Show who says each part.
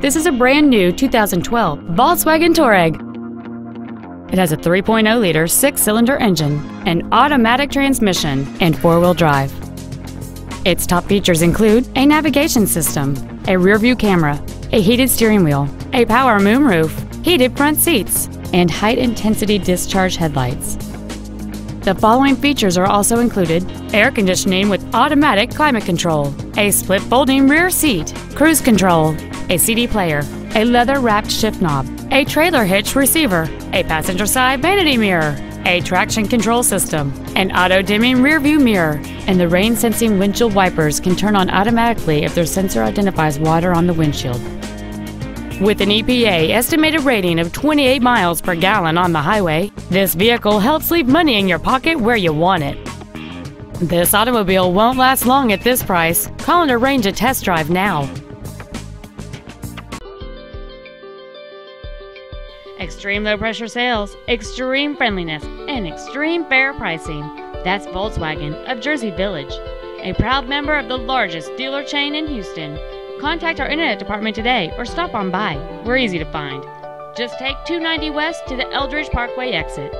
Speaker 1: This is a brand new 2012 Volkswagen Touareg. It has a 3.0-liter six-cylinder engine, an automatic transmission, and four-wheel drive. Its top features include a navigation system, a rear-view camera, a heated steering wheel, a power moonroof, heated front seats, and high-intensity discharge headlights. The following features are also included air conditioning with automatic climate control, a split folding rear seat, cruise control, a CD player, a leather wrapped shift knob, a trailer hitch receiver, a passenger side vanity mirror, a traction control system, an auto dimming rear view mirror, and the rain sensing windshield wipers can turn on automatically if their sensor identifies water on the windshield. With an EPA estimated rating of 28 miles per gallon on the highway, this vehicle helps leave money in your pocket where you want it. This automobile won't last long at this price. Call and arrange a test drive now. Extreme low pressure sales, extreme friendliness, and extreme fair pricing. That's Volkswagen of Jersey Village, a proud member of the largest dealer chain in Houston. Contact our internet department today or stop on by. We're easy to find. Just take 290 West to the Eldridge Parkway exit.